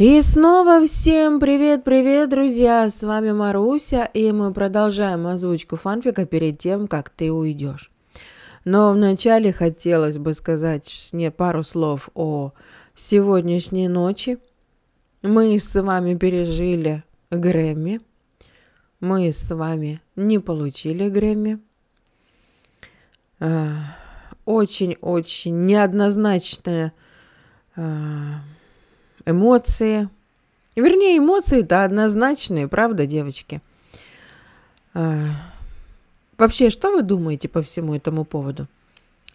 И снова всем привет-привет, друзья! С вами Маруся, и мы продолжаем озвучку фанфика перед тем, как ты уйдешь. Но вначале хотелось бы сказать не пару слов о сегодняшней ночи. Мы с вами пережили Грэмми. Мы с вами не получили Грэмми. А, очень-очень неоднозначная а, эмоции. Вернее, эмоции-то однозначные, правда, девочки? А, вообще, что вы думаете по всему этому поводу?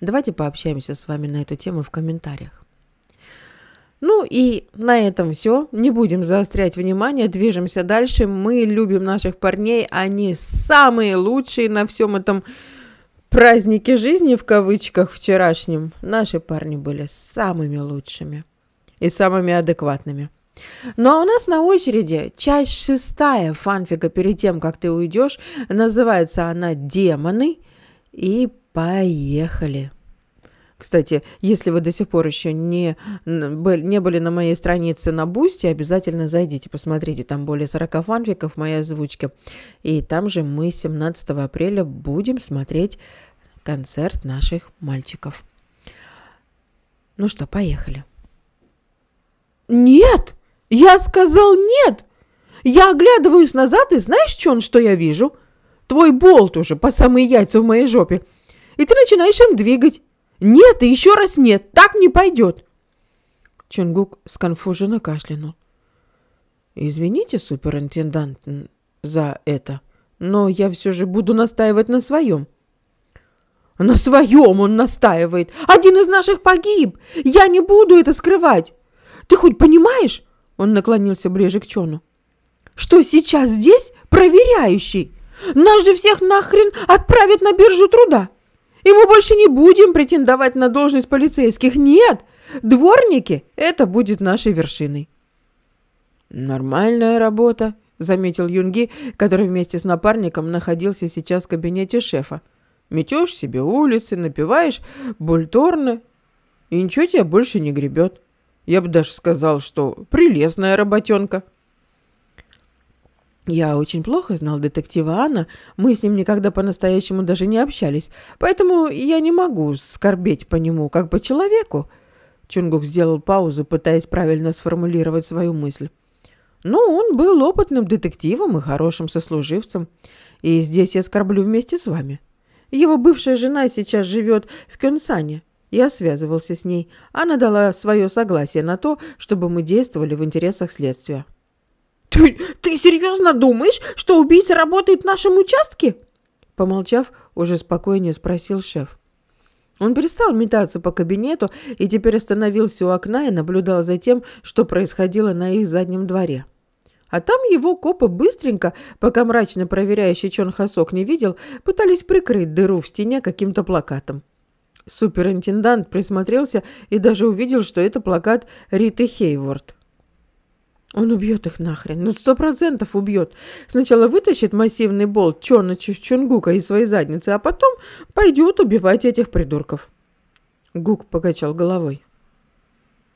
Давайте пообщаемся с вами на эту тему в комментариях. Ну и на этом все. Не будем заострять внимание, движемся дальше. Мы любим наших парней, они самые лучшие на всем этом празднике жизни в кавычках вчерашнем. Наши парни были самыми лучшими и самыми адекватными. Ну а у нас на очереди часть шестая фанфика перед тем, как ты уйдешь. Называется она «Демоны». И поехали. Кстати, если вы до сих пор еще не, не были на моей странице на Бусте, обязательно зайдите, посмотрите, там более 40 фанфиков моей озвучке. И там же мы 17 апреля будем смотреть концерт наших мальчиков. Ну что, поехали. «Нет! Я сказал нет! Я оглядываюсь назад, и знаешь, Чон, что я вижу? Твой болт уже по самые яйца в моей жопе. И ты начинаешь им двигать. Нет и еще раз нет, так не пойдет!» Чонгук сконфуженно кашлянул. «Извините, суперинтендант, за это, но я все же буду настаивать на своем». «На своем он настаивает! Один из наших погиб! Я не буду это скрывать! Ты хоть понимаешь?» Он наклонился ближе к Чону. «Что сейчас здесь проверяющий? Нас же всех нахрен отправят на биржу труда! И мы больше не будем претендовать на должность полицейских! Нет! Дворники — это будет нашей вершиной!» «Нормальная работа», — заметил Юнги, который вместе с напарником находился сейчас в кабинете шефа. «Метешь себе улицы, напиваешь бульторны, и ничего тебе больше не гребет». Я бы даже сказал, что прелестная работенка. Я очень плохо знал детектива Анна, мы с ним никогда по-настоящему даже не общались, поэтому я не могу скорбеть по нему, как по человеку. Чунгук сделал паузу, пытаясь правильно сформулировать свою мысль. Ну, он был опытным детективом и хорошим сослуживцем, и здесь я скорблю вместе с вами. Его бывшая жена сейчас живет в Кёнсане, я связывался с ней. Она дала свое согласие на то, чтобы мы действовали в интересах следствия. «Ты, ты серьезно думаешь, что убийца работает в нашем участке?» Помолчав, уже спокойнее спросил шеф. Он перестал метаться по кабинету и теперь остановился у окна и наблюдал за тем, что происходило на их заднем дворе. А там его копы быстренько, пока мрачно проверяющий Чон Хасок не видел, пытались прикрыть дыру в стене каким-то плакатом. Суперинтендант присмотрелся и даже увидел, что это плакат Риты Хейворд. Он убьет их нахрен. Ну, сто процентов убьет. Сначала вытащит массивный болт Чона Чунгука из своей задницы, а потом пойдет убивать этих придурков. Гук покачал головой.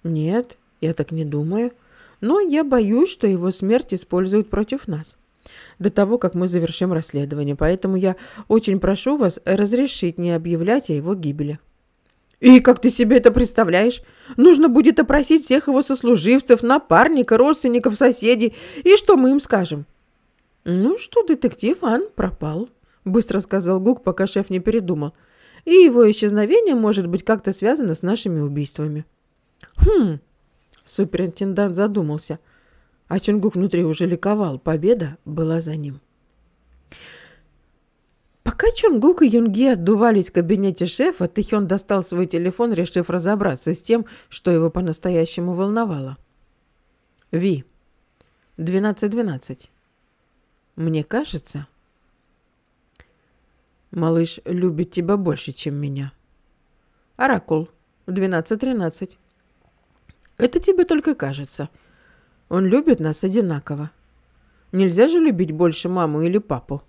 Нет, я так не думаю. Но я боюсь, что его смерть используют против нас до того, как мы завершим расследование, поэтому я очень прошу вас разрешить не объявлять о его гибели». «И как ты себе это представляешь? Нужно будет опросить всех его сослуживцев, напарника, родственников, соседей. И что мы им скажем?» «Ну что, детектив Ан пропал», — быстро сказал Гук, пока шеф не передумал. «И его исчезновение может быть как-то связано с нашими убийствами». «Хм...» — суперинтендант задумался. А Чунгук внутри уже ликовал. Победа была за ним. Пока Чунгук и Юнги отдувались в кабинете шефа, Тэхён достал свой телефон, решив разобраться с тем, что его по-настоящему волновало. «Ви, 12.12. Мне кажется, малыш любит тебя больше, чем меня. Оракул, 12.13. Это тебе только кажется». Он любит нас одинаково. Нельзя же любить больше маму или папу.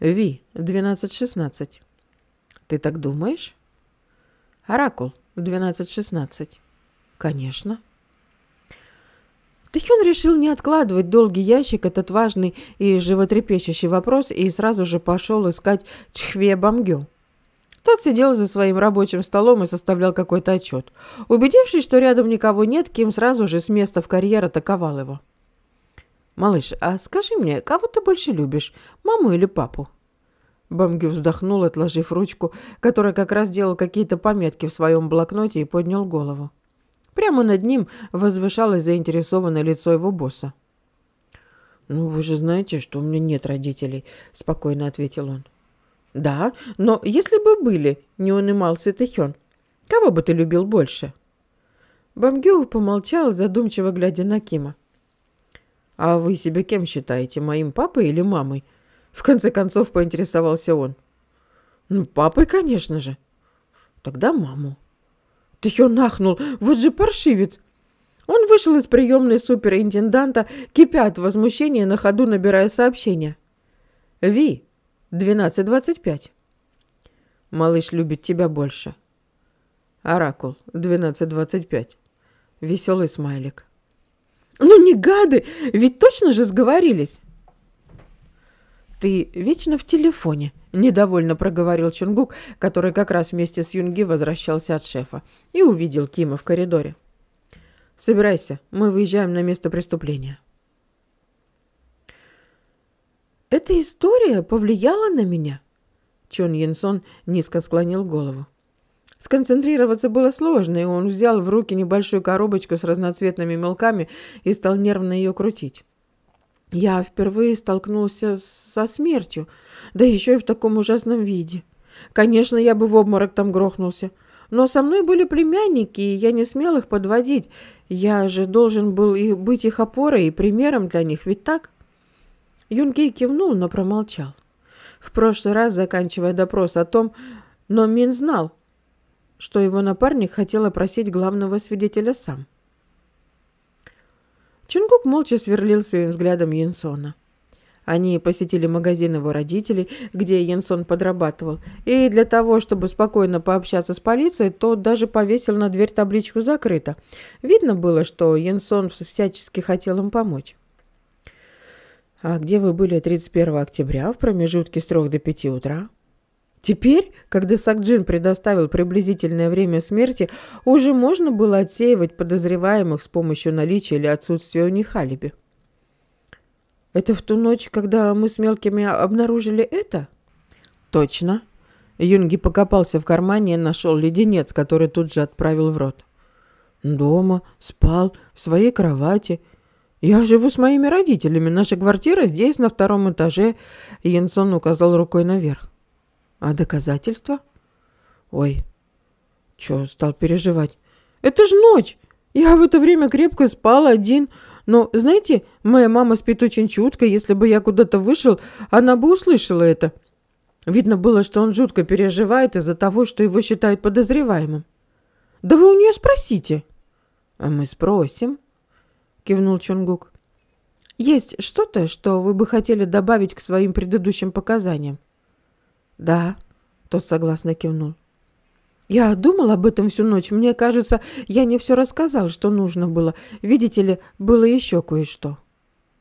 Ви, 12-16. Ты так думаешь? Оракул, 12-16. Конечно. Тэхён решил не откладывать долгий ящик этот важный и животрепещущий вопрос и сразу же пошел искать Чхве Бамгё. Тот сидел за своим рабочим столом и составлял какой-то отчет. Убедившись, что рядом никого нет, Ким сразу же с места в карьер атаковал его. «Малыш, а скажи мне, кого ты больше любишь, маму или папу?» Бамгю вздохнул, отложив ручку, которая как раз делал какие-то пометки в своем блокноте и поднял голову. Прямо над ним возвышалось заинтересованное лицо его босса. «Ну, вы же знаете, что у меня нет родителей», — спокойно ответил он. «Да, но если бы были», — не унимался Тэхён, — «кого бы ты любил больше?» Бамгю помолчал, задумчиво глядя на Кима. «А вы себя кем считаете, моим папой или мамой?» В конце концов поинтересовался он. «Ну, папой, конечно же». «Тогда маму». Ее нахнул, вот же паршивец. Он вышел из приемной суперинтенданта, кипя от возмущения, на ходу набирая сообщение. «Ви, 12.25. Малыш любит тебя больше. Оракул, 12.25. Веселый смайлик. «Ну не гады, ведь точно же сговорились!» «Ты вечно в телефоне», — недовольно проговорил Чунгук, который как раз вместе с Юнги возвращался от шефа, и увидел Кима в коридоре. «Собирайся, мы выезжаем на место преступления». «Эта история повлияла на меня?» Чон Янсон низко склонил голову. Сконцентрироваться было сложно, и он взял в руки небольшую коробочку с разноцветными мелками и стал нервно ее крутить. Я впервые столкнулся со смертью, да еще и в таком ужасном виде. Конечно, я бы в обморок там грохнулся. Но со мной были племянники, и я не смел их подводить. Я же должен был и быть их опорой и примером для них, ведь так? Юнгей кивнул, но промолчал. В прошлый раз, заканчивая допрос о том, но Мин знал, что его напарник хотел опросить главного свидетеля сам. Чунгук молча сверлил своим взглядом Янсона. Они посетили магазин его родителей, где Янсон подрабатывал, и для того, чтобы спокойно пообщаться с полицией, тот даже повесил на дверь табличку «Закрыто». Видно было, что Янсон всячески хотел им помочь. «А где вы были 31 октября в промежутке с 3 до 5 утра?» Теперь, когда Сакджин предоставил приблизительное время смерти, уже можно было отсеивать подозреваемых с помощью наличия или отсутствия у них алиби. «Это в ту ночь, когда мы с мелкими обнаружили это?» «Точно». Юнги покопался в кармане и нашел леденец, который тут же отправил в рот. «Дома, спал, в своей кровати. Я живу с моими родителями. Наша квартира здесь, на втором этаже». Янсон указал рукой наверх. А доказательства? Ой, чё, стал переживать. Это ж ночь! Я в это время крепко спал один. Но, знаете, моя мама спит очень чутко. Если бы я куда-то вышел, она бы услышала это. Видно было, что он жутко переживает из-за того, что его считают подозреваемым. Да вы у нее спросите. А мы спросим, кивнул Чонгук. Есть что-то, что вы бы хотели добавить к своим предыдущим показаниям? «Да», — тот согласно кивнул. «Я думал об этом всю ночь. Мне кажется, я не все рассказал, что нужно было. Видите ли, было еще кое-что».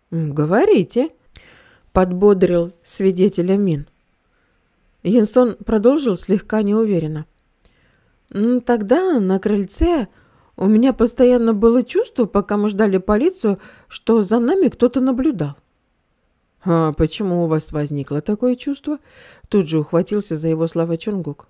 «Говорите», — подбодрил свидетеля Мин. Янсон продолжил слегка неуверенно. «Тогда на крыльце у меня постоянно было чувство, пока мы ждали полицию, что за нами кто-то наблюдал. «А почему у вас возникло такое чувство?» Тут же ухватился за его слова Чунгук.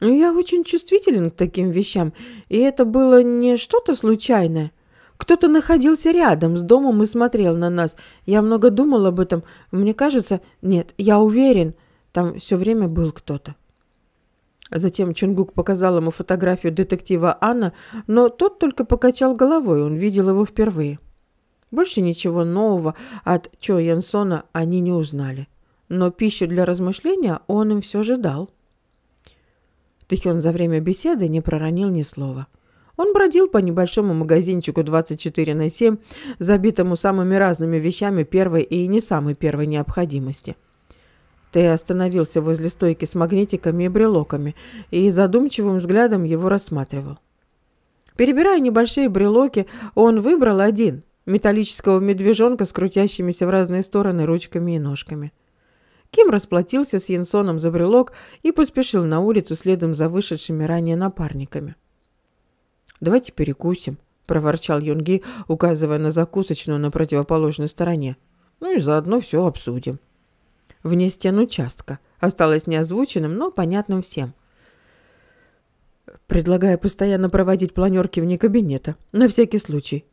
«Я очень чувствителен к таким вещам, и это было не что-то случайное. Кто-то находился рядом с домом и смотрел на нас. Я много думал об этом. Мне кажется... Нет, я уверен, там все время был кто-то». Затем Чунгук показал ему фотографию детектива Анна, но тот только покачал головой, он видел его впервые. Больше ничего нового от Чо Янсона они не узнали. Но пищу для размышления он им все же дал. Тэхён за время беседы не проронил ни слова. Он бродил по небольшому магазинчику 24 на 7, забитому самыми разными вещами первой и не самой первой необходимости. Ты остановился возле стойки с магнитиками и брелоками и задумчивым взглядом его рассматривал. Перебирая небольшие брелоки, он выбрал один – металлического медвежонка с крутящимися в разные стороны ручками и ножками. Ким расплатился с Янсоном за брелок и поспешил на улицу следом за вышедшими ранее напарниками. «Давайте перекусим», – проворчал Юнги, указывая на закусочную на противоположной стороне. «Ну и заодно все обсудим». Вне стен участка осталось неозвученным, но понятным всем – предлагая постоянно проводить планерки вне кабинета. На всякий случай.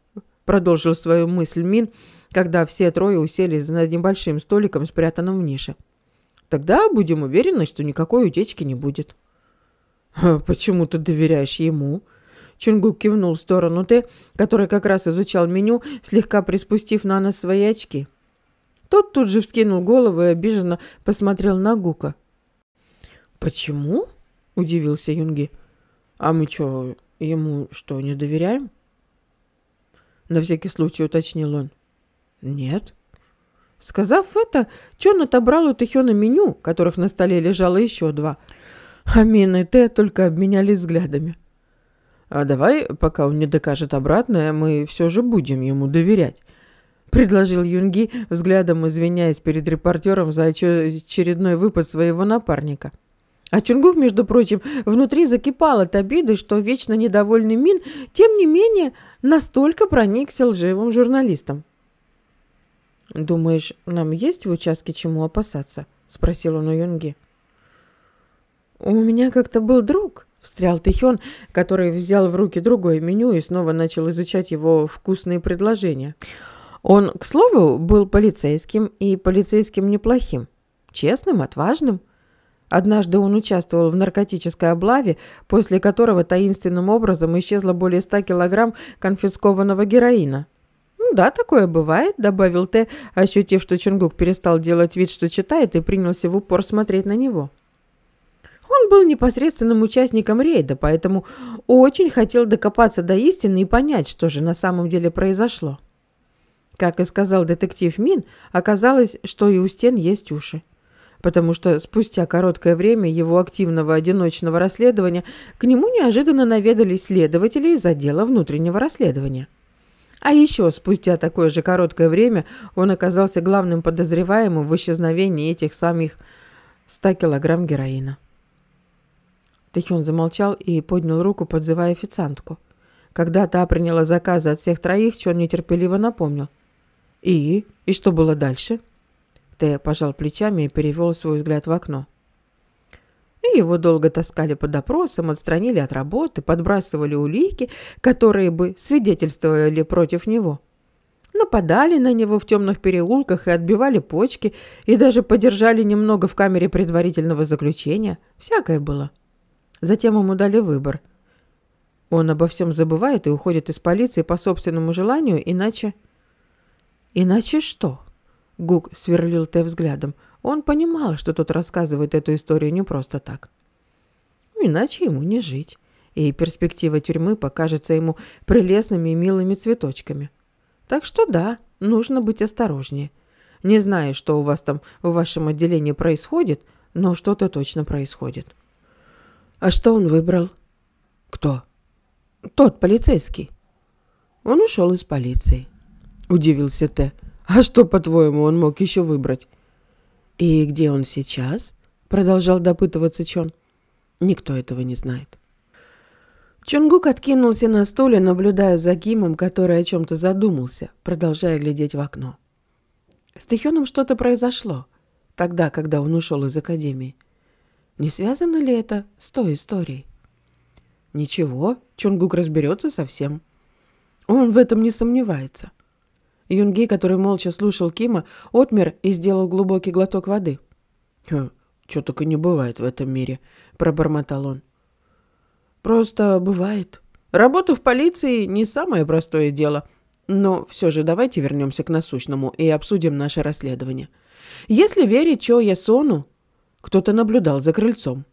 Продолжил свою мысль Мин, когда все трое уселись за небольшим столиком, спрятанным в нише. Тогда будем уверены, что никакой утечки не будет. «Почему ты доверяешь ему?» Чунгук кивнул в сторону Т, который как раз изучал меню, слегка приспустив на нос свои очки. Тот тут же вскинул голову и обиженно посмотрел на Гука. «Почему?» – удивился Юнги. – а мы что, ему что, не доверяем? На всякий случай уточнил он. Нет. Сказав это, Чон отобрал у Тэхёна меню, которых на столе лежало еще два. Амин и Тэ только обменялись взглядами. «А давай, пока он не докажет обратное, мы все же будем ему доверять», — предложил Юнги, взглядом извиняясь перед репортером за очередной выпад своего напарника. А Чунгук, между прочим, внутри закипал от обиды, что вечно недовольный Мин, тем не менее, настолько проникся лживым журналистом. «Думаешь, нам есть в участке чему опасаться?» – спросил он у Юнги. «У меня как-то был друг», – встрял Тэхён, который взял в руки другое меню и снова начал изучать его вкусные предложения. Он, к слову, был полицейским и полицейским неплохим, честным, отважным – Однажды он участвовал в наркотической облаве, после которого таинственным образом исчезло более 100 килограмм конфискованного героина. «Ну «Да, такое бывает», — добавил Т, ощутив, что Чунгук перестал делать вид, что читает, и принялся в упор смотреть на него. Он был непосредственным участником рейда, поэтому очень хотел докопаться до истины и понять, что же на самом деле произошло. Как и сказал детектив Мин, оказалось, что и у стен есть уши потому что спустя короткое время его активного одиночного расследования к нему неожиданно наведались следователи из отдела внутреннего расследования. А еще спустя такое же короткое время он оказался главным подозреваемым в исчезновении этих самих 100 килограмм героина. Тэхён замолчал и поднял руку, подзывая официантку. Когда та приняла заказы от всех троих, Чон нетерпеливо напомнил. «И? И что было дальше?» Т пожал плечами и перевел свой взгляд в окно. И его долго таскали под допросом, отстранили от работы, подбрасывали улики, которые бы свидетельствовали против него. Нападали на него в темных переулках и отбивали почки, и даже подержали немного в камере предварительного заключения. Всякое было. Затем ему дали выбор. Он обо всем забывает и уходит из полиции по собственному желанию, иначе... Иначе что? Гук сверлил Т взглядом. Он понимал, что тот рассказывает эту историю не просто так. Ну, иначе ему не жить. И перспектива тюрьмы покажется ему прелестными и милыми цветочками. Так что да, нужно быть осторожнее. Не знаю, что у вас там в вашем отделении происходит, но что-то точно происходит. А что он выбрал? Кто? Тот полицейский. Он ушел из полиции. Удивился Т. А что, по-твоему, он мог еще выбрать? И где он сейчас? Продолжал допытываться Чон. Никто этого не знает. Чонгук откинулся на стуле, наблюдая за Кимом, который о чем-то задумался, продолжая глядеть в окно. С Тэхёном что-то произошло, тогда, когда он ушел из академии. Не связано ли это с той историей? Ничего, Чонгук разберется совсем. Он в этом не сомневается. — Юнги, который молча слушал Кима, отмер и сделал глубокий глоток воды. «Чё только не бывает в этом мире», — пробормотал он. «Просто бывает. Работа в полиции не самое простое дело. Но все же давайте вернемся к насущному и обсудим наше расследование. Если верить Чо Ясону, кто-то наблюдал за крыльцом.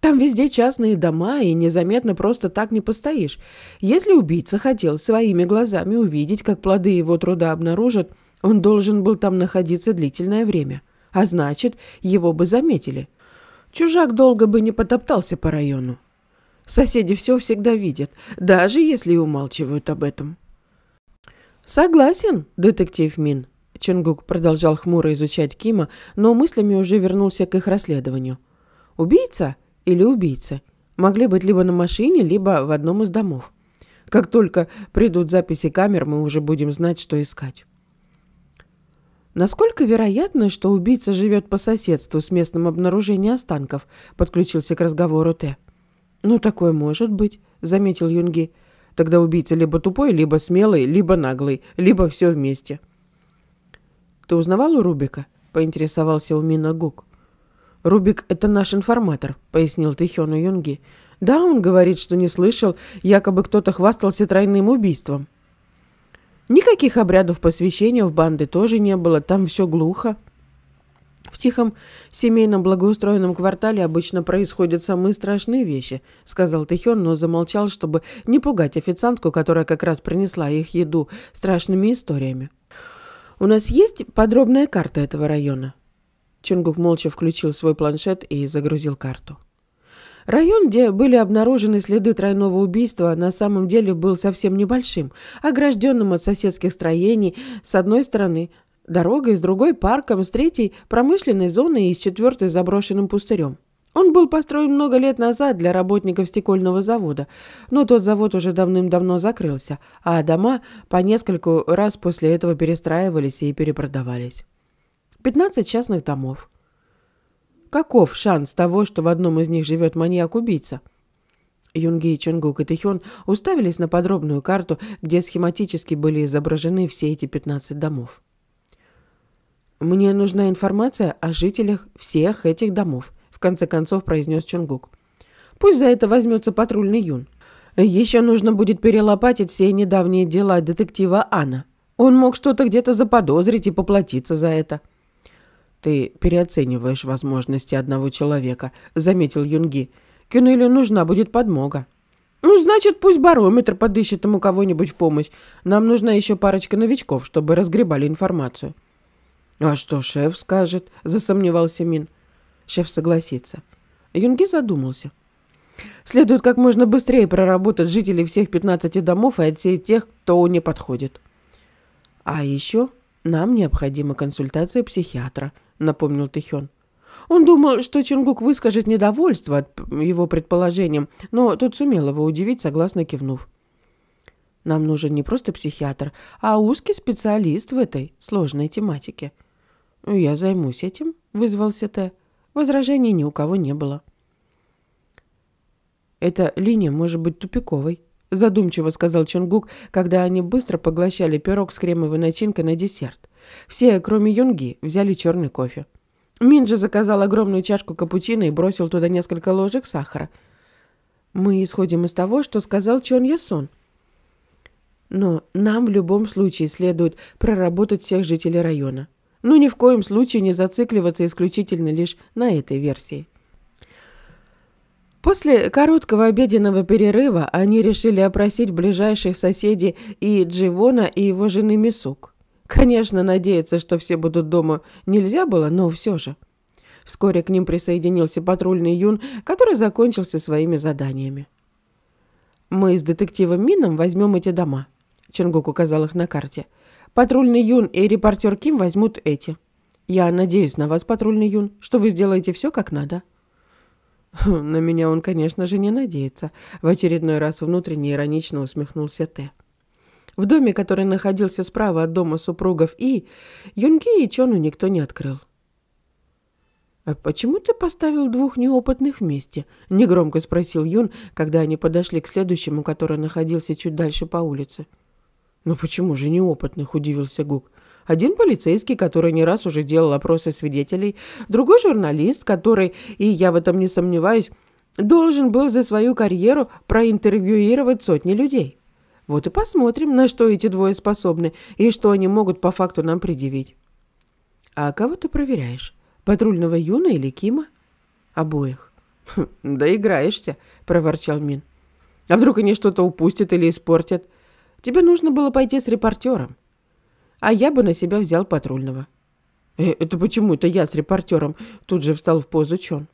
Там везде частные дома, и незаметно просто так не постоишь. Если убийца хотел своими глазами увидеть, как плоды его труда обнаружат, он должен был там находиться длительное время. А значит, его бы заметили. Чужак долго бы не потоптался по району. Соседи все всегда видят, даже если и умалчивают об этом. Согласен, детектив Мин. Ченгук продолжал хмуро изучать Кима, но мыслями уже вернулся к их расследованию. Убийца или убийца могли быть либо на машине, либо в одном из домов. Как только придут записи камер, мы уже будем знать, что искать. Насколько вероятно, что убийца живет по соседству с местным обнаружением останков, подключился к разговору Т. Ну, такое может быть, заметил Юнги. Тогда убийца либо тупой, либо смелый, либо наглый, либо все вместе. Ты узнавал у Рубика? поинтересовался у Мина Гук. Рубик – это наш информатор, пояснил Тэхёну Юнги. Да, он говорит, что не слышал, якобы кто-то хвастался тройным убийством. Никаких обрядов посвящения в банды тоже не было, там все глухо. В тихом, семейном, благоустроенном квартале обычно происходят самые страшные вещи, сказал Тэхён, но замолчал, чтобы не пугать официантку, которая как раз принесла их еду страшными историями. У нас есть подробная карта этого района. Чунгук молча включил свой планшет и загрузил карту. Район, где были обнаружены следы тройного убийства, на самом деле был совсем небольшим, огражденным от соседских строений с одной стороны дорогой, с другой парком, с третьей промышленной зоной и с четвертой заброшенным пустырем. Он был построен много лет назад для работников стекольного завода, но тот завод уже давным-давно закрылся, а дома по нескольку раз после этого перестраивались и перепродавались. 15 частных домов. Каков шанс того, что в одном из них живет маньяк-убийца? Юнги, Чонгук и Тэхён уставились на подробную карту, где схематически были изображены все эти 15 домов. «Мне нужна информация о жителях всех этих домов», — в конце концов произнес Чонгук. «Пусть за это возьмется патрульный Юн. Еще нужно будет перелопатить все недавние дела детектива Анна. Он мог что-то где-то заподозрить и поплатиться за это». «Ты переоцениваешь возможности одного человека», — заметил Юнги. «Кюнелю нужна будет подмога». «Ну, значит, пусть барометр подыщет ему кого-нибудь в помощь. Нам нужна еще парочка новичков, чтобы разгребали информацию». «А что шеф скажет?» — засомневался Мин. Шеф согласится. Юнги задумался. «Следует как можно быстрее проработать жителей всех 15 домов и отсеять тех, кто не подходит. А еще нам необходима консультация психиатра», напомнил Тэхён. Он думал, что Чунгук выскажет недовольство от его предположением, но тот сумел его удивить, согласно кивнув. Нам нужен не просто психиатр, а узкий специалист в этой сложной тематике. Я займусь этим, вызвался Т. Возражений ни у кого не было. Эта линия может быть тупиковой, задумчиво сказал Чунгук, когда они быстро поглощали пирог с кремовой начинкой на десерт. Все, кроме Юнги, взяли черный кофе. Минджи заказал огромную чашку капучино и бросил туда несколько ложек сахара. Мы исходим из того, что сказал Чон Ясон. Но нам в любом случае следует проработать всех жителей района. Ну, ни в коем случае не зацикливаться исключительно лишь на этой версии. После короткого обеденного перерыва они решили опросить ближайших соседей и Дживона, и его жены Мисук. Конечно, надеяться, что все будут дома, нельзя было, но все же. Вскоре к ним присоединился патрульный Юн, который закончился своими заданиями. «Мы с детективом Мином возьмем эти дома», — Ченгук указал их на карте. «Патрульный Юн и репортер Ким возьмут эти. Я надеюсь на вас, патрульный Юн, что вы сделаете все как надо». «На меня он, конечно же, не надеется», — в очередной раз внутренне иронично усмехнулся Т. В доме, который находился справа от дома супругов И, Юнги и Чону никто не открыл. «А почему ты поставил двух неопытных вместе?» – негромко спросил Юн, когда они подошли к следующему, который находился чуть дальше по улице. «Ну почему же неопытных?» – удивился Гук. «Один полицейский, который не раз уже делал опросы свидетелей, другой журналист, который, и я в этом не сомневаюсь, должен был за свою карьеру проинтервьюировать сотни людей». Вот и посмотрим, на что эти двое способны и что они могут по факту нам предъявить. А кого ты проверяешь? Патрульного Юна или Кима? Обоих. Хм, да играешься, проворчал Мин. А вдруг они что-то упустят или испортят? Тебе нужно было пойти с репортером. А я бы на себя взял патрульного. Э, это почему это я с репортером? Тут же встал в позу Чон.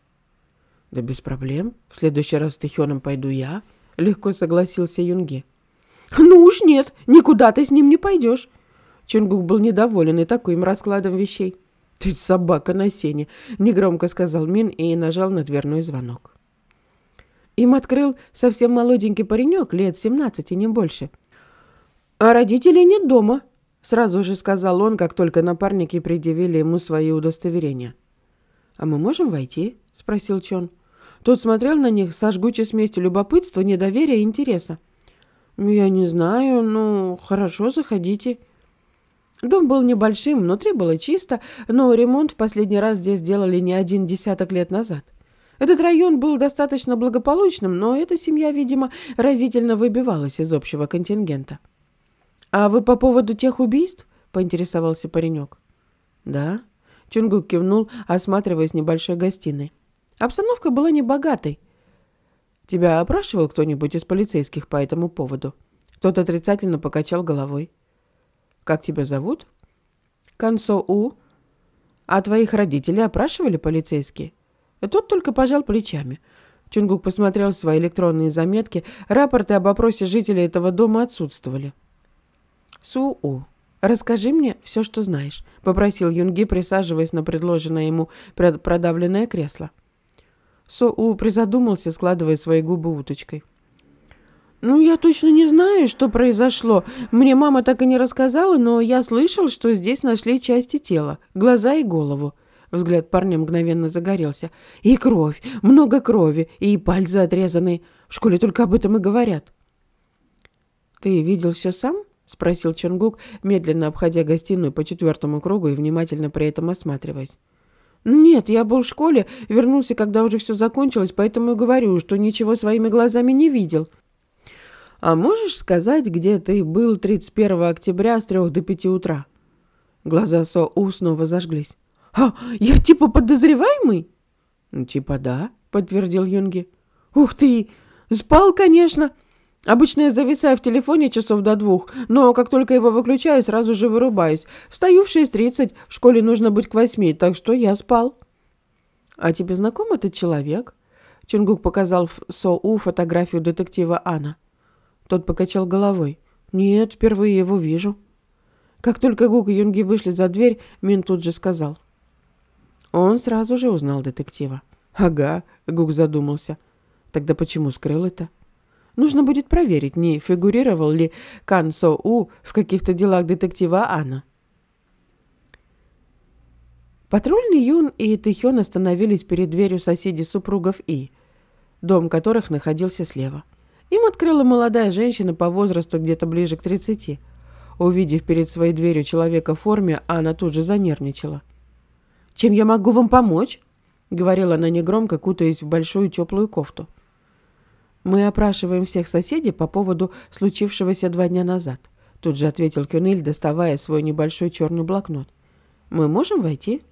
Да без проблем. В следующий раз с Тэхёном пойду я. Легко согласился Юнги. Ну уж нет, никуда ты с ним не пойдешь. Чунгук был недоволен и таким раскладом вещей. «Ты собака на сене», — негромко сказал Мин и нажал на дверной звонок. Им открыл совсем молоденький паренек, лет семнадцати, не больше. «А родителей нет дома», — сразу же сказал он, как только напарники предъявили ему свои удостоверения. «А мы можем войти?» — спросил Чон. Тот смотрел на них со жгучей смесью любопытства, недоверия и интереса. «Ну, «Я не знаю, ну, хорошо, заходите». Дом был небольшим, внутри было чисто, но ремонт в последний раз здесь делали не один десяток лет назад. Этот район был достаточно благополучным, но эта семья, видимо, разительно выбивалась из общего контингента. «А вы по поводу тех убийств?» — поинтересовался паренек. «Да». Чунгук кивнул, осматриваясь небольшой гостиной. Обстановка была небогатой. «Тебя опрашивал кто-нибудь из полицейских по этому поводу?» Тот отрицательно покачал головой. Как тебя зовут? Консо У. А твоих родителей опрашивали полицейские? Тот только пожал плечами. Чунгук посмотрел свои электронные заметки. Рапорты об опросе жителей этого дома отсутствовали. Су-У, расскажи мне все, что знаешь, попросил Юнги, присаживаясь на предложенное ему продавленное кресло. Су-У призадумался, складывая свои губы уточкой. «Ну, я точно не знаю, что произошло. Мне мама так и не рассказала, но я слышал, что здесь нашли части тела, глаза и голову». Взгляд парня мгновенно загорелся. «И кровь, много крови, и пальцы отрезанные. В школе только об этом и говорят». «Ты видел все сам?» — спросил Чонгук, медленно обходя гостиную по четвертому кругу и внимательно при этом осматриваясь. «Нет, я был в школе, вернулся, когда уже все закончилось, поэтому и говорю, что ничего своими глазами не видел», а можешь сказать, где ты был 31 октября с 3 до 5 утра? Глаза Со-У снова зажглись. А, я типа подозреваемый? Ну, типа да, подтвердил Юнги. Ух ты, спал, конечно. Обычно я зависаю в телефоне часов до двух, но как только его выключаю, сразу же вырубаюсь. Встаю в 6.30, в школе нужно быть к восьми, так что я спал. А тебе знаком этот человек? Чунгук показал Со-У фотографию детектива Анна. Тот покачал головой. «Нет, впервые его вижу». Как только Гук и Юнги вышли за дверь, Мин тут же сказал. Он сразу же узнал детектива. «Ага», — Гук задумался. «Тогда почему скрыл это?» Нужно будет проверить, не фигурировал ли Кан Со У в каких-то делах детектива Анна. Патрульный Юн и Тэхён остановились перед дверью соседей супругов И, дом которых находился слева. Им открыла молодая женщина по возрасту где-то ближе к 30. Увидев перед своей дверью человека в форме, она тут же занервничала. «Чем я могу вам помочь?» — говорила она негромко, кутаясь в большую теплую кофту. «Мы опрашиваем всех соседей по поводу случившегося два дня назад», — тут же ответил Кюниль, доставая свой небольшой черный блокнот. «Мы можем войти?»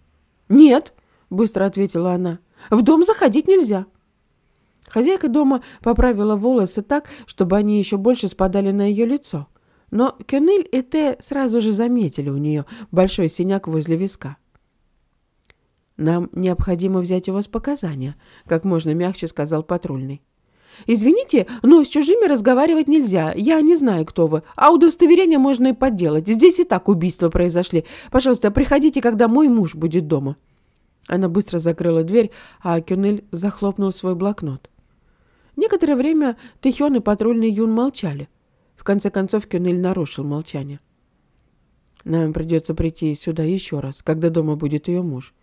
«Нет», — быстро ответила она. «В дом заходить нельзя». Хозяйка дома поправила волосы так, чтобы они еще больше спадали на ее лицо. Но Кюнель и Те сразу же заметили у нее большой синяк возле виска. «Нам необходимо взять у вас показания», — как можно мягче сказал патрульный. «Извините, но с чужими разговаривать нельзя. Я не знаю, кто вы. А удостоверение можно и подделать. Здесь и так убийства произошли. Пожалуйста, приходите, когда мой муж будет дома». Она быстро закрыла дверь, а Кюнель захлопнул свой блокнот. Некоторое время Тэхён и патрульный Юн молчали. В конце концов Кюнель нарушил молчание. «Нам придется прийти сюда еще раз, когда дома будет ее муж».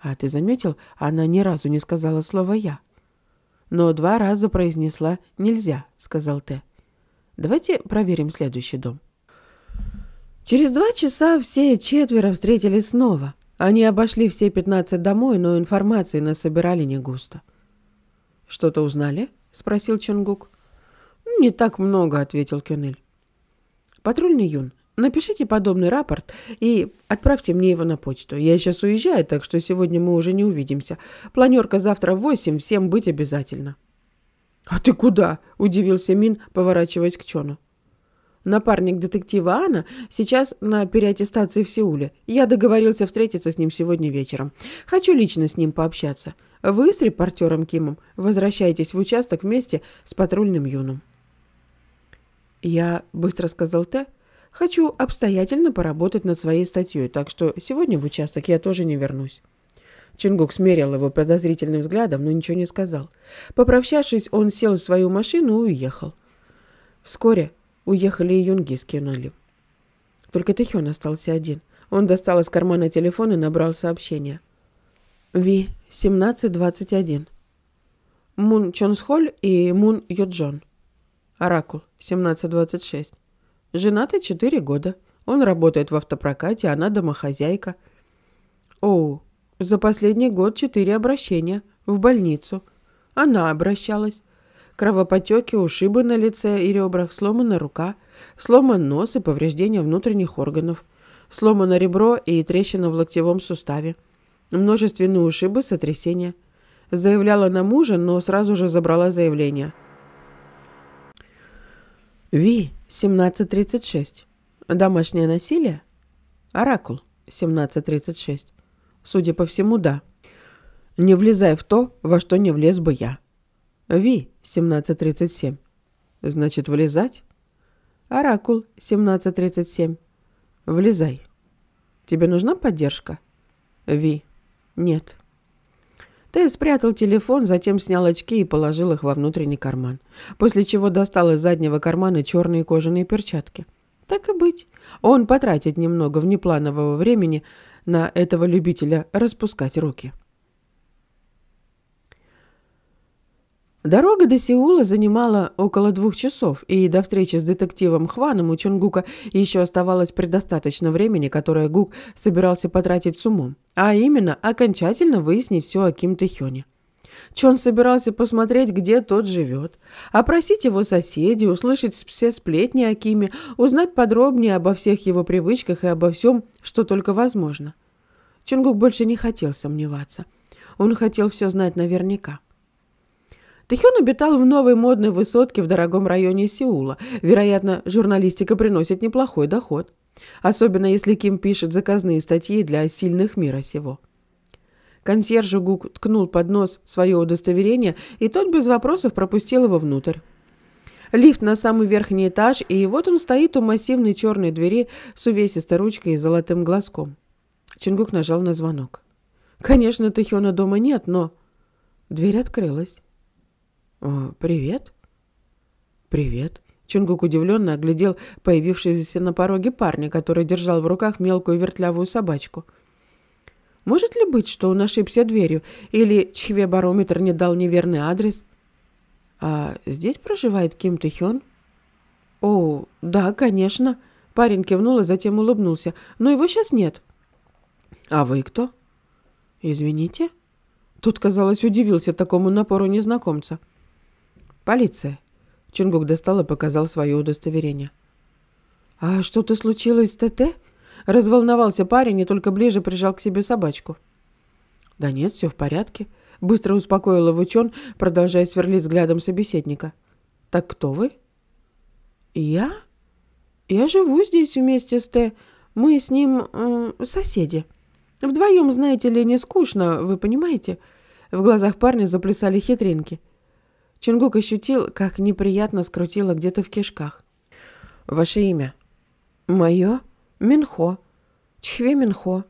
«А ты заметил, она ни разу не сказала слово «я». «Но два раза произнесла «нельзя», — сказал Т. «Давайте проверим следующий дом». Через два часа все четверо встретились снова. Они обошли все пятнадцать домой, но информации насобирали не густо. «Что-то узнали?» — спросил Чонгук. «Не так много», — ответил Кюнель. «Патрульный Юн, напишите подобный рапорт и отправьте мне его на почту. Я сейчас уезжаю, так что сегодня мы уже не увидимся. Планерка завтра в восемь, всем быть обязательно». «А ты куда?» — удивился Мин, поворачиваясь к Чону. Напарник детектива Анна сейчас на переаттестации в Сеуле. Я договорился встретиться с ним сегодня вечером. Хочу лично с ним пообщаться. Вы с репортером Кимом возвращаетесь в участок вместе с патрульным юном. Я быстро сказал Т. Хочу обстоятельно поработать над своей статьей, так что сегодня в участок я тоже не вернусь. Чингук смерил его подозрительным взглядом, но ничего не сказал. Попрощавшись, он сел в свою машину и уехал. Вскоре уехали и Юнги с Кюнали. Только Тэхён остался один. Он достал из кармана телефон и набрал сообщение. Ви, 1721. Мун Чонсхоль и Мун Йоджон. Оракул, 1726. Женаты 4 года. Он работает в автопрокате, она домохозяйка. Оу, за последний год четыре обращения. В больницу. Она обращалась. Кровопотеки, ушибы на лице и ребрах, сломана рука, сломан нос и повреждения внутренних органов, сломано ребро и трещина в локтевом суставе, множественные ушибы, сотрясения. Заявляла на мужа, но сразу же забрала заявление. Ви, 1736. Домашнее насилие? Оракул, 1736. Судя по всему, да. Не влезай в то, во что не влез бы я. Ви, 1737. Значит, влезать? Оракул, 1737. Влезай. Тебе нужна поддержка? Ви. Нет. Ты спрятал телефон, затем снял очки и положил их во внутренний карман, после чего достал из заднего кармана черные кожаные перчатки. Так и быть. Он потратит немного внепланового времени на этого любителя распускать руки. Дорога до Сеула занимала около двух часов, и до встречи с детективом Хваном у Чонгука еще оставалось предостаточно времени, которое Гук собирался потратить с умом, а именно окончательно выяснить все о Ким Тэхёне. Чон собирался посмотреть, где тот живет, опросить его соседей, услышать все сплетни о Киме, узнать подробнее обо всех его привычках и обо всем, что только возможно. Чонгук больше не хотел сомневаться. Он хотел все знать наверняка. Тэхён обитал в новой модной высотке в дорогом районе Сеула. Вероятно, журналистика приносит неплохой доход. Особенно если Ким пишет заказные статьи для сильных мира сего. Консьержу Гук ткнул под нос свое удостоверение, и тот без вопросов пропустил его внутрь. Лифт на самый верхний этаж, и вот он стоит у массивной черной двери с увесистой ручкой и золотым глазком. Чингук нажал на звонок. Конечно, Тэхёна дома нет, но... Дверь открылась. «О, привет». «Привет». Чунгук удивленно оглядел появившегося на пороге парня, который держал в руках мелкую вертлявую собачку. «Может ли быть, что он ошибся дверью, или чхве-барометр не дал неверный адрес?» «А здесь проживает Ким Тэхён?» «О, да, конечно». Парень кивнул и затем улыбнулся. «Но его сейчас нет». «А вы кто?» «Извините». Тут, казалось, удивился такому напору незнакомца. «Полиция». Чунгук достал и показал свое удостоверение. «А что-то случилось с ТТ?» Разволновался парень и только ближе прижал к себе собачку. «Да нет, все в порядке», — быстро успокоил его Чон, продолжая сверлить взглядом собеседника. «Так кто вы?» «Я? Я живу здесь вместе с Т. Мы с ним э, соседи. Вдвоем, знаете ли, не скучно, вы понимаете?» В глазах парня заплясали хитринки. Чунгук ощутил, как неприятно скрутило где-то в кишках. «Ваше имя?» «Мое? Минхо. Чхве Минхо.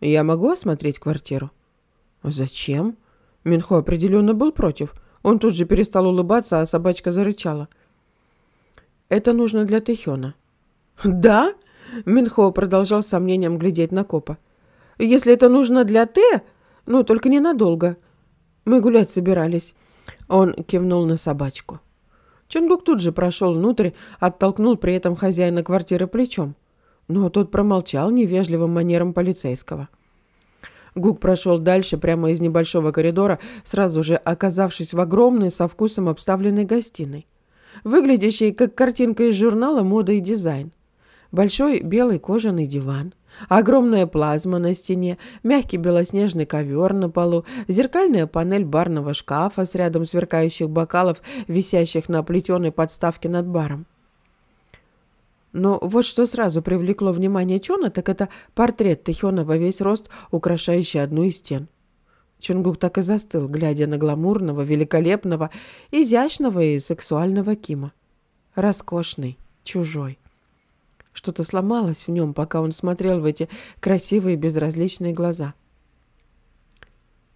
Я могу осмотреть квартиру?» «Зачем?» Минхо определенно был против. Он тут же перестал улыбаться, а собачка зарычала. «Это нужно для Тэхёна». «Да?» Минхо продолжал с сомнением глядеть на копа. «Если это нужно для Т, ну, только ненадолго. Мы гулять собирались». Он кивнул на собачку. Чонгук тут же прошел внутрь, оттолкнул при этом хозяина квартиры плечом. Но тот промолчал невежливым манером полицейского. Гук прошел дальше, прямо из небольшого коридора, сразу же оказавшись в огромной, со вкусом обставленной гостиной. Выглядящей, как картинка из журнала «Мода и дизайн». Большой белый кожаный диван – Огромная плазма на стене, мягкий белоснежный ковер на полу, зеркальная панель барного шкафа с рядом сверкающих бокалов, висящих на плетеной подставке над баром. Но вот что сразу привлекло внимание Чона, так это портрет Тэхёна во весь рост, украшающий одну из стен. Чунгук так и застыл, глядя на гламурного, великолепного, изящного и сексуального Кима. Роскошный, чужой. Что-то сломалось в нем, пока он смотрел в эти красивые безразличные глаза.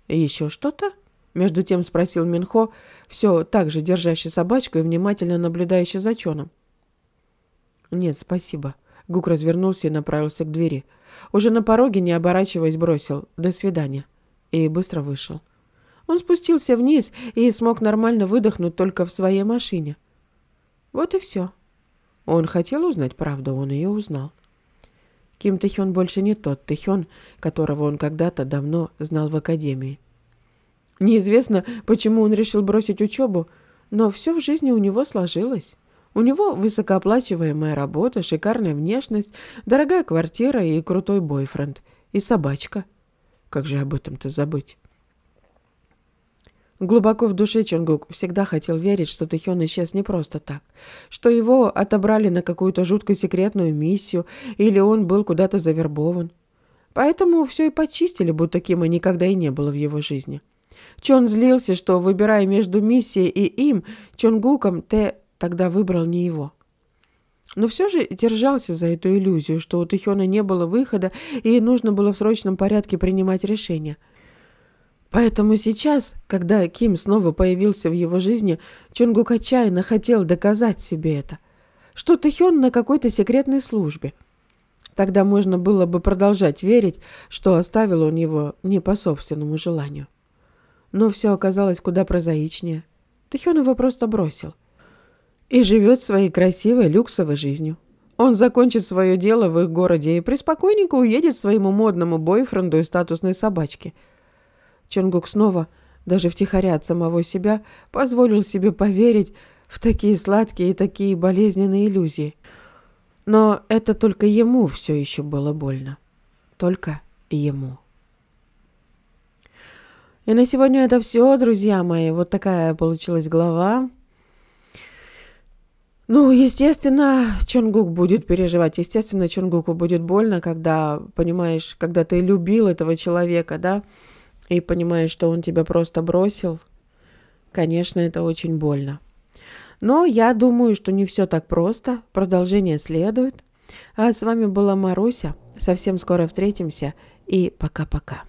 «Еще что-то?» — между тем спросил Минхо, все так же держащий собачку и внимательно наблюдающий за Чоном. «Нет, спасибо». Гук развернулся и направился к двери. Уже на пороге, не оборачиваясь, бросил «До свидания» и быстро вышел. Он спустился вниз и смог нормально выдохнуть только в своей машине. Вот и все. Он хотел узнать правду, он ее узнал. Ким Тэхён больше не тот Тэхён, которого он когда-то давно знал в академии. Неизвестно, почему он решил бросить учебу, но все в жизни у него сложилось. У него высокооплачиваемая работа, шикарная внешность, дорогая квартира и крутой бойфренд. И собачка. Как же об этом-то забыть? Глубоко в душе Чонгук всегда хотел верить, что Тэхён исчез не просто так, что его отобрали на какую-то жутко секретную миссию или он был куда-то завербован. Поэтому все и почистили, будто Кима никогда и не было в его жизни. Чон злился, что, выбирая между миссией и им, Чонгуком, Тэ тогда выбрал не его. Но все же держался за эту иллюзию, что у Тэхёна не было выхода и нужно было в срочном порядке принимать решение – Поэтому сейчас, когда Ким снова появился в его жизни, Чонгук отчаянно хотел доказать себе это. Что Тэхён на какой-то секретной службе. Тогда можно было бы продолжать верить, что оставил он его не по собственному желанию. Но все оказалось куда прозаичнее. Тэхён его просто бросил. И живет своей красивой люксовой жизнью. Он закончит свое дело в их городе и преспокойненько уедет своему модному бойфренду и статусной собачке – Чонгук снова, даже втихаря от самого себя, позволил себе поверить в такие сладкие и такие болезненные иллюзии. Но это только ему все еще было больно. Только ему. И на сегодня это все, друзья мои. Вот такая получилась глава. Ну, естественно, Чонгук будет переживать. Естественно, Чонгуку будет больно, когда, понимаешь, когда ты любил этого человека, да, и понимаешь, что он тебя просто бросил, конечно, это очень больно. Но я думаю, что не все так просто. Продолжение следует. А с вами была Маруся. Совсем скоро встретимся. И пока-пока.